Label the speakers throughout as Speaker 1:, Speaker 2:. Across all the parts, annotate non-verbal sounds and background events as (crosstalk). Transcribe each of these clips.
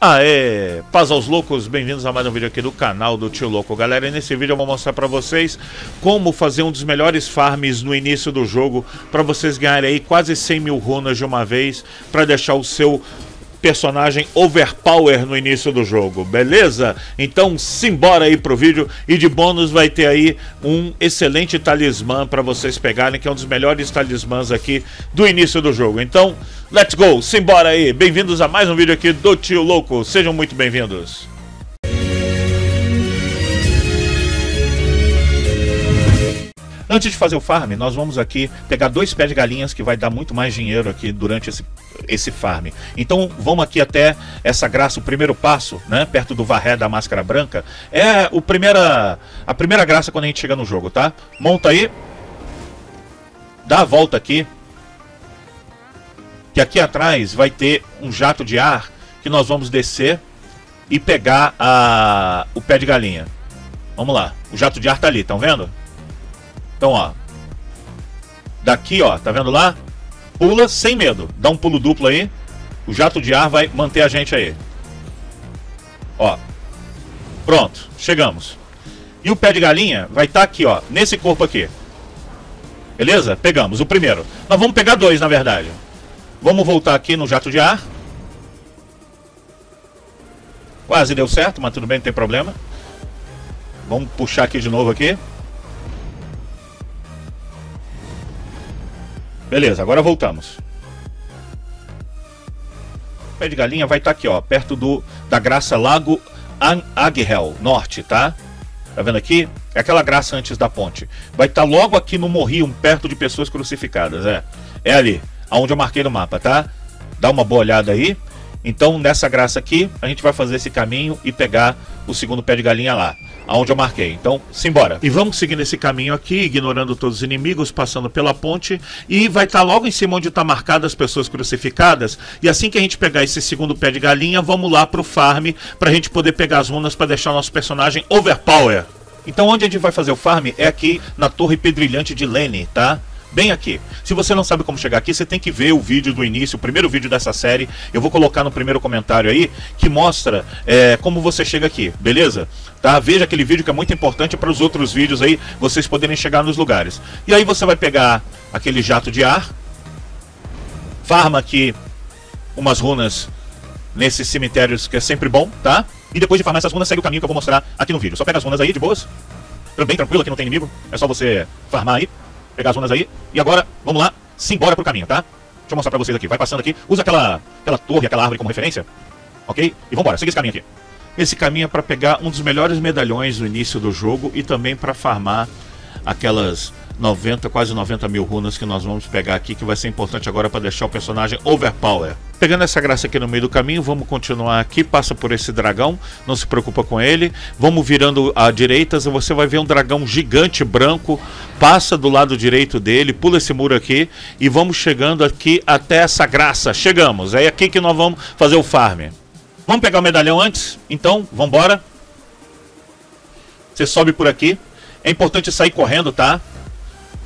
Speaker 1: Aê, paz aos loucos, bem-vindos a mais um vídeo aqui do canal do Tio Louco. Galera, e nesse vídeo eu vou mostrar pra vocês como fazer um dos melhores farms no início do jogo para vocês ganharem aí quase 100 mil runas de uma vez para deixar o seu personagem overpower no início do jogo, beleza? Então simbora aí pro vídeo e de bônus vai ter aí um excelente talismã para vocês pegarem, que é um dos melhores talismãs aqui do início do jogo. Então, let's go, simbora aí! Bem-vindos a mais um vídeo aqui do Tio Louco, sejam muito bem-vindos! Antes de fazer o farm, nós vamos aqui pegar dois pés de galinhas que vai dar muito mais dinheiro aqui durante esse, esse farm. Então vamos aqui até essa graça, o primeiro passo, né? Perto do varré da máscara branca. É o primeira, a primeira graça quando a gente chega no jogo, tá? Monta aí. Dá a volta aqui. Que aqui atrás vai ter um jato de ar que nós vamos descer e pegar a, o pé de galinha. Vamos lá. O jato de ar tá ali, estão vendo? Então, ó. Daqui, ó, tá vendo lá? Pula sem medo. Dá um pulo duplo aí. O jato de ar vai manter a gente aí. Ó. Pronto, chegamos. E o pé de galinha vai estar tá aqui, ó, nesse corpo aqui. Beleza? Pegamos o primeiro. Nós vamos pegar dois, na verdade. Vamos voltar aqui no jato de ar. Quase deu certo, mas tudo bem, não tem problema. Vamos puxar aqui de novo aqui. Beleza, agora voltamos. O pé de galinha vai estar tá aqui, ó, perto do da graça Lago Aghel Norte, tá? Tá vendo aqui? É aquela graça antes da ponte. Vai estar tá logo aqui no morrinho, perto de pessoas crucificadas, é. É ali, aonde eu marquei no mapa, tá? Dá uma boa olhada aí. Então, nessa graça aqui, a gente vai fazer esse caminho e pegar o segundo pé de galinha lá aonde eu marquei. Então, simbora. E vamos seguindo esse caminho aqui, ignorando todos os inimigos, passando pela ponte, e vai estar tá logo em cima onde está marcado as pessoas crucificadas. E assim que a gente pegar esse segundo pé de galinha, vamos lá pro farm, pra gente poder pegar as runas para deixar o nosso personagem overpower. Então onde a gente vai fazer o farm é aqui na Torre Pedrilhante de Lene, tá? Bem aqui. Se você não sabe como chegar aqui, você tem que ver o vídeo do início, o primeiro vídeo dessa série. Eu vou colocar no primeiro comentário aí, que mostra é, como você chega aqui, beleza? Tá? Veja aquele vídeo que é muito importante para os outros vídeos aí, vocês poderem chegar nos lugares. E aí você vai pegar aquele jato de ar, farma aqui umas runas nesses cemitérios que é sempre bom, tá? E depois de farmar essas runas, segue o caminho que eu vou mostrar aqui no vídeo. Só pega as runas aí, de boas. Bem tranquilo, aqui não tem inimigo. É só você farmar aí pegar as zonas aí. E agora, vamos lá, simbora pro caminho, tá? Deixa eu mostrar pra vocês aqui. Vai passando aqui. Usa aquela, aquela torre, aquela árvore como referência. Ok? E vambora, siga esse caminho aqui. Esse caminho é para pegar um dos melhores medalhões no início do jogo e também para farmar aquelas 90, quase 90 mil runas que nós vamos pegar aqui, que vai ser importante agora para deixar o personagem overpower. Pegando essa graça aqui no meio do caminho, vamos continuar aqui, passa por esse dragão, não se preocupa com ele. Vamos virando à direita, você vai ver um dragão gigante branco, passa do lado direito dele, pula esse muro aqui e vamos chegando aqui até essa graça. Chegamos, é aqui que nós vamos fazer o farm. Vamos pegar o medalhão antes? Então, vamos embora. Você sobe por aqui. É importante sair correndo, tá?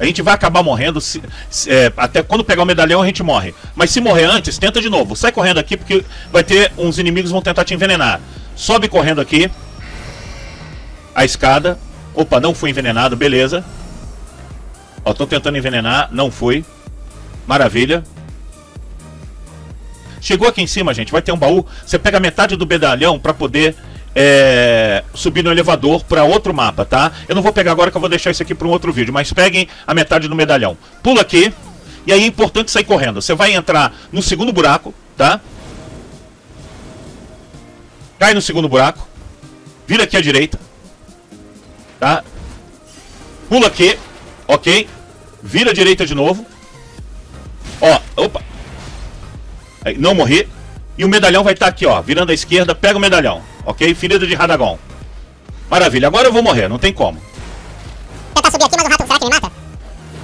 Speaker 1: A gente vai acabar morrendo. Se, se, é, até quando pegar o medalhão, a gente morre. Mas se morrer antes, tenta de novo. Sai correndo aqui, porque vai ter uns inimigos vão tentar te envenenar. Sobe correndo aqui. A escada. Opa, não fui envenenado, beleza. Ó, tô tentando envenenar, não fui. Maravilha. Chegou aqui em cima, gente, vai ter um baú. Você pega metade do medalhão para poder é, subir no elevador para outro mapa, tá? Eu não vou pegar agora que eu vou deixar isso aqui para um outro vídeo, mas peguem a metade do medalhão. Pula aqui, e aí é importante sair correndo. Você vai entrar no segundo buraco, tá? Cai no segundo buraco, vira aqui à direita, tá? Pula aqui, ok? Vira à direita de novo. Ó, opa. Não morri. E o medalhão vai estar tá aqui, ó, virando à esquerda, pega o medalhão. Ok? Ferida de Radagon. Maravilha, agora eu vou morrer, não tem como.
Speaker 2: Tentar subir aqui, mas o rato, será que me mata?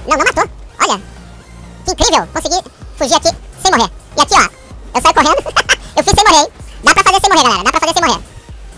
Speaker 2: Não, não matou. Olha. Que incrível. Consegui fugir aqui sem morrer. E aqui, ó. Eu saio correndo. (laughs) eu fiz sem morrer, hein? Dá pra fazer sem morrer, galera. Dá pra fazer sem morrer.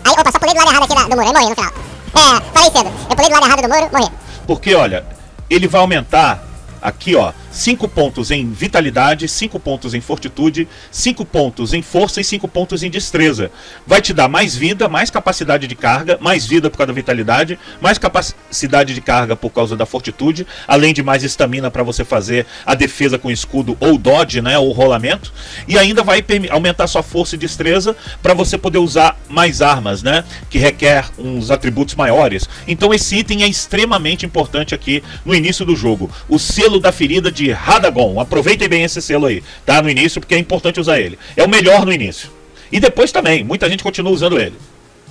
Speaker 2: Aí, opa, só pulei do lado errado aqui da, do muro. Aí morri no final. É, falei cedo. Eu pulei do lado errado do muro, morri.
Speaker 1: Porque, olha, ele vai aumentar aqui, ó, 5 pontos em vitalidade, 5 pontos em fortitude, 5 pontos em força e 5 pontos em destreza. Vai te dar mais vida, mais capacidade de carga, mais vida por causa da vitalidade, mais capacidade de carga por causa da fortitude, além de mais estamina para você fazer a defesa com escudo ou dodge, né, ou rolamento, e ainda vai aumentar sua força e destreza para você poder usar mais armas, né, que requer uns atributos maiores. Então esse item é extremamente importante aqui no início do jogo. O selo da ferida de de Radagon. Aproveitem bem esse selo aí, tá? No início, porque é importante usar ele. É o melhor no início. E depois também, muita gente continua usando ele.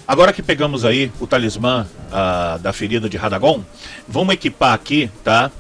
Speaker 1: Agora que pegamos aí o talismã uh, da ferida de Radagon, vamos equipar aqui, tá?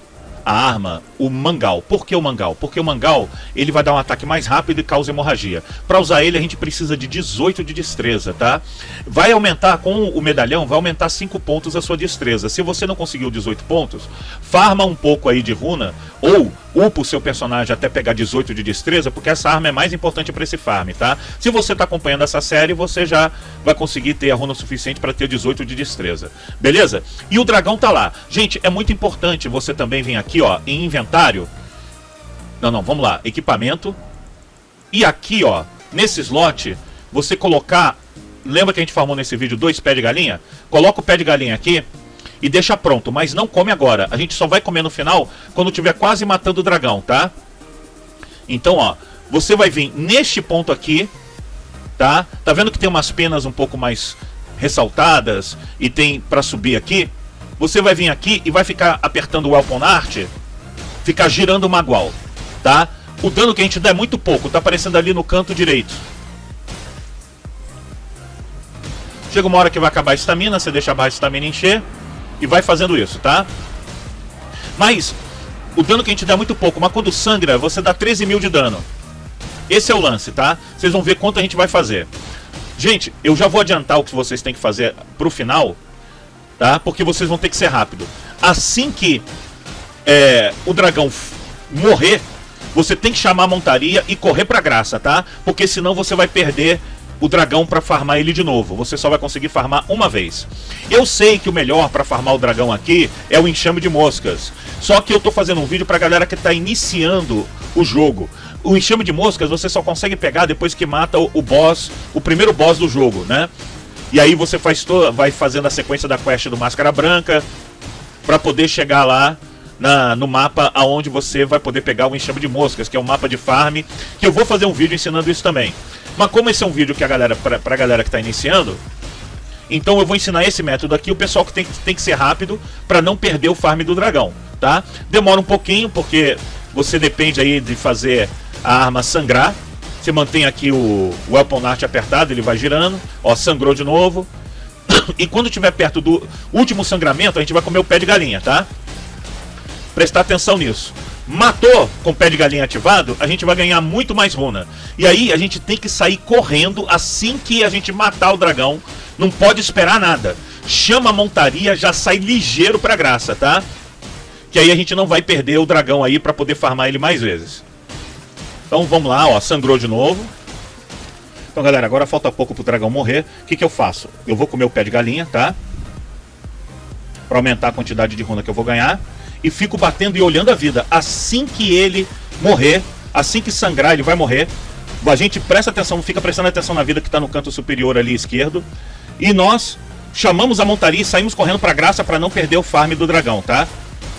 Speaker 1: A arma, o mangal. Por que o mangal? Porque o mangal ele vai dar um ataque mais rápido e causa hemorragia. Para usar ele a gente precisa de 18 de destreza, tá? Vai aumentar com o medalhão, vai aumentar 5 pontos a sua destreza. Se você não conseguiu 18 pontos, farma um pouco aí de runa ou upa o seu personagem até pegar 18 de destreza, porque essa arma é mais importante para esse farm, tá? Se você está acompanhando essa série, você já vai conseguir ter a runa suficiente para ter 18 de destreza. Beleza? E o dragão tá lá. Gente, é muito importante você também vir aqui, ó, em inventário. Não, não, vamos lá. Equipamento. E aqui, ó, nesse slot, você colocar Lembra que a gente formou nesse vídeo dois pés de galinha? Coloca o pé de galinha aqui e deixa pronto, mas não come agora. A gente só vai comer no final quando tiver quase matando o dragão, tá? Então, ó, você vai vir neste ponto aqui, tá? Tá vendo que tem umas penas um pouco mais ressaltadas e tem para subir aqui? Você vai vir aqui e vai ficar apertando o Weapon Art, ficar girando o Magual, tá? O dano que a gente dá é muito pouco, tá aparecendo ali no canto direito. Chega uma hora que vai acabar a estamina, você deixa a barra de estamina encher e vai fazendo isso, tá? Mas o dano que a gente dá é muito pouco, mas quando sangra, você dá 13 mil de dano. Esse é o lance, tá? Vocês vão ver quanto a gente vai fazer. Gente, eu já vou adiantar o que vocês têm que fazer pro final, tá? Porque vocês vão ter que ser rápido. Assim que é, o dragão morrer, você tem que chamar a montaria e correr pra graça, tá? Porque senão você vai perder o dragão para farmar ele de novo. Você só vai conseguir farmar uma vez. Eu sei que o melhor para farmar o dragão aqui é o enxame de moscas. Só que eu tô fazendo um vídeo pra galera que tá iniciando o jogo. O enxame de moscas você só consegue pegar depois que mata o, o boss, o primeiro boss do jogo, né? E aí você faz vai fazendo a sequência da quest do Máscara Branca para poder chegar lá na, no mapa aonde você vai poder pegar o enxame de moscas, que é um mapa de farm, que eu vou fazer um vídeo ensinando isso também. Mas como esse é um vídeo que a galera, pra, pra galera que tá iniciando, então eu vou ensinar esse método aqui, o pessoal que tem, tem que ser rápido para não perder o farm do dragão, tá? Demora um pouquinho, porque você depende aí de fazer a arma sangrar. Você mantém aqui o Weapon Art apertado, ele vai girando. Ó, sangrou de novo. E quando estiver perto do último sangramento, a gente vai comer o pé de galinha, tá? Prestar atenção nisso matou com o pé de galinha ativado, a gente vai ganhar muito mais runa. E aí a gente tem que sair correndo assim que a gente matar o dragão. Não pode esperar nada. Chama a montaria, já sai ligeiro pra graça, tá? Que aí a gente não vai perder o dragão aí para poder farmar ele mais vezes. Então vamos lá, ó, sangrou de novo. Então galera, agora falta pouco pro dragão morrer. O que, que eu faço? Eu vou comer o pé de galinha, tá? Pra aumentar a quantidade de runa que eu vou ganhar e fico batendo e olhando a vida. Assim que ele morrer, assim que sangrar, ele vai morrer. A gente presta atenção, fica prestando atenção na vida que está no canto superior ali esquerdo. E nós chamamos a montaria e saímos correndo para graça para não perder o farm do dragão, tá?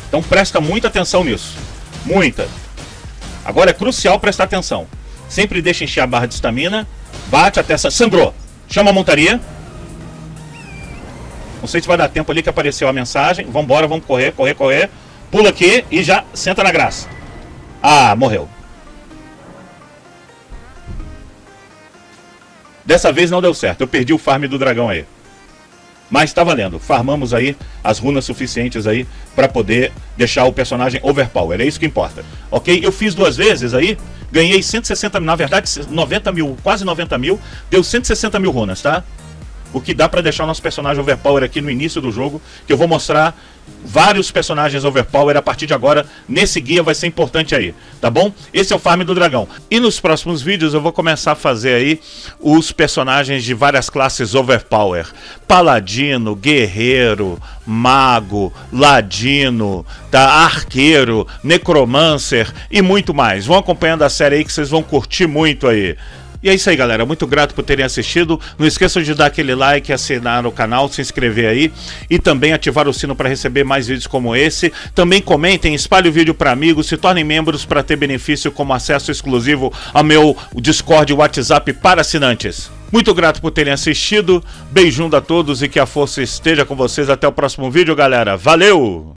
Speaker 1: Então presta muita atenção nisso. Muita. Agora é crucial prestar atenção. Sempre deixa encher a barra de estamina. Bate até... Sangrou. Chama a montaria. Não sei se vai dar tempo ali que apareceu a mensagem. Vambora, vamos correr, correr, correr. Pula aqui e já senta na graça. Ah, morreu. Dessa vez não deu certo. Eu perdi o farm do dragão aí. Mas tá valendo. Farmamos aí as runas suficientes aí para poder deixar o personagem overpower. É isso que importa. Ok? Eu fiz duas vezes aí. Ganhei 160 mil. Na verdade, 90 mil, quase 90 mil. Deu 160 mil runas, tá? O que dá para deixar o nosso personagem overpower aqui no início do jogo, que eu vou mostrar vários personagens overpower a partir de agora. Nesse guia vai ser importante aí, tá bom? Esse é o farm do dragão. E nos próximos vídeos eu vou começar a fazer aí os personagens de várias classes overpower. Paladino, guerreiro, mago, ladino, tá? arqueiro, necromancer e muito mais. Vão acompanhando a série aí que vocês vão curtir muito aí. E é isso aí, galera. Muito grato por terem assistido. Não esqueçam de dar aquele like, assinar o canal, se inscrever aí e também ativar o sino para receber mais vídeos como esse. Também comentem, espalhem o vídeo para amigos, se tornem membros para ter benefício como acesso exclusivo ao meu Discord e WhatsApp para assinantes. Muito grato por terem assistido. Beijão a todos e que a força esteja com vocês. Até o próximo vídeo, galera. Valeu!